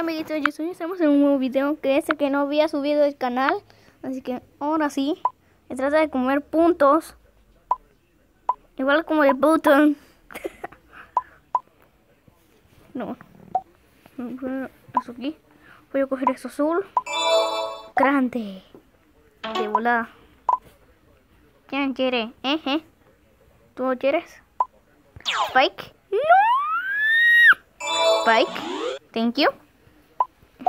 amiguitos, yo soy estamos en un nuevo video que es el que no había subido el canal. Así que ahora sí, se trata de comer puntos. Igual como el button. no. Eso aquí. Voy a coger eso azul. Grande. De volada. ¿Quién quiere? ¿Eh? ¿Tú quieres? Spike. No. Spike. Thank you.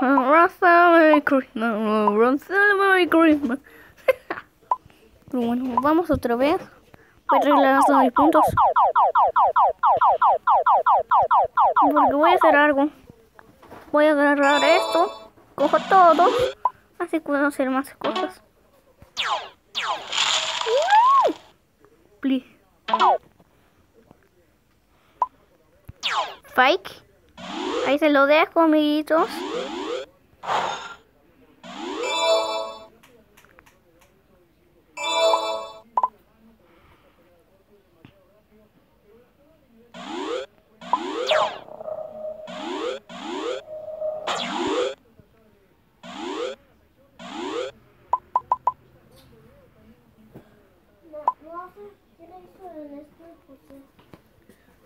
Merry Christmas. Merry Christmas. Bueno, vamos otra vez. Voy a hasta mis puntos. Porque voy a hacer algo. Voy a agarrar esto. Cojo todo. Así puedo hacer más cosas. Please. Fake. Ahí se lo dejo, amiguitos.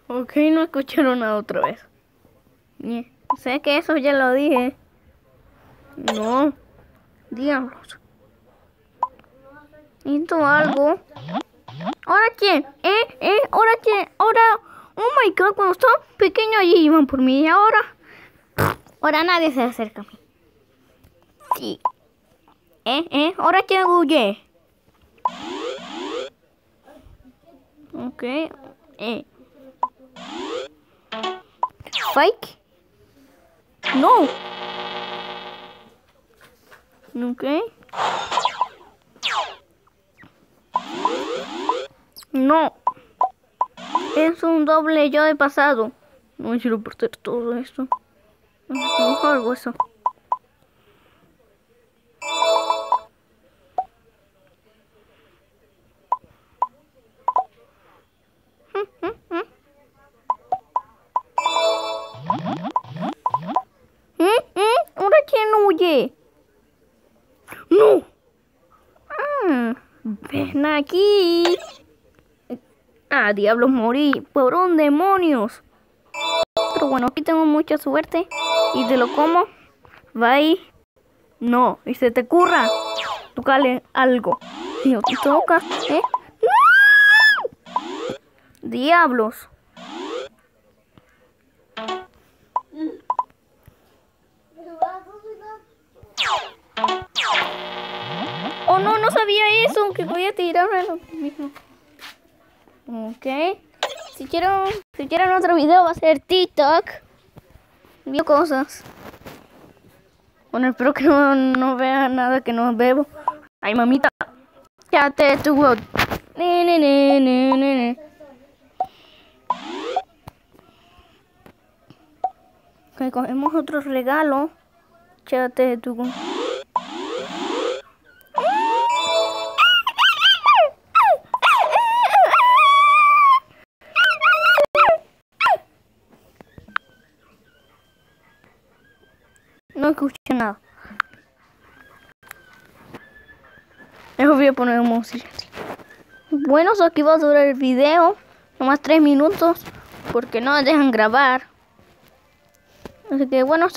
Ok, no escucharon nada otra vez. Sé que eso ya lo dije. No. Diablos. Necesito algo. ¿Ahora quién? ¿Eh? ¿Eh? ¿Ahora quién? ¿Ahora? Oh my god, cuando estaba pequeño allí iban por mí. Y ahora. Ahora nadie se acerca a mí. Sí. ¿Eh? ¿Eh? ¿Ahora quién huye? Ok. Eh. Fake. No. Ok. No. Es un doble yo de pasado. No quiero perder todo esto. No algo eso. ¡No! Ah, ven aquí. Ah, diablos, morí. Por un demonios. Pero bueno, aquí tengo mucha suerte. Y te lo como. Bye. No, y se te curra. Tócale algo. Y no te toca, ¿eh? ¡No! Diablos. Sabía eso, que voy a tirar lo mismo. Ok. Si quiero, si quieren otro video va a ser TikTok. Vio cosas. Bueno, espero que no, no vean nada que no bebo. Ay, mamita. Ya te tuvo. Ok, cogemos otro regalo. Chate tu. No escuché nada. Eso voy a poner un silencio. Bueno, eso aquí va a durar el video. Nomás tres minutos. Porque no dejan grabar. Así que bueno,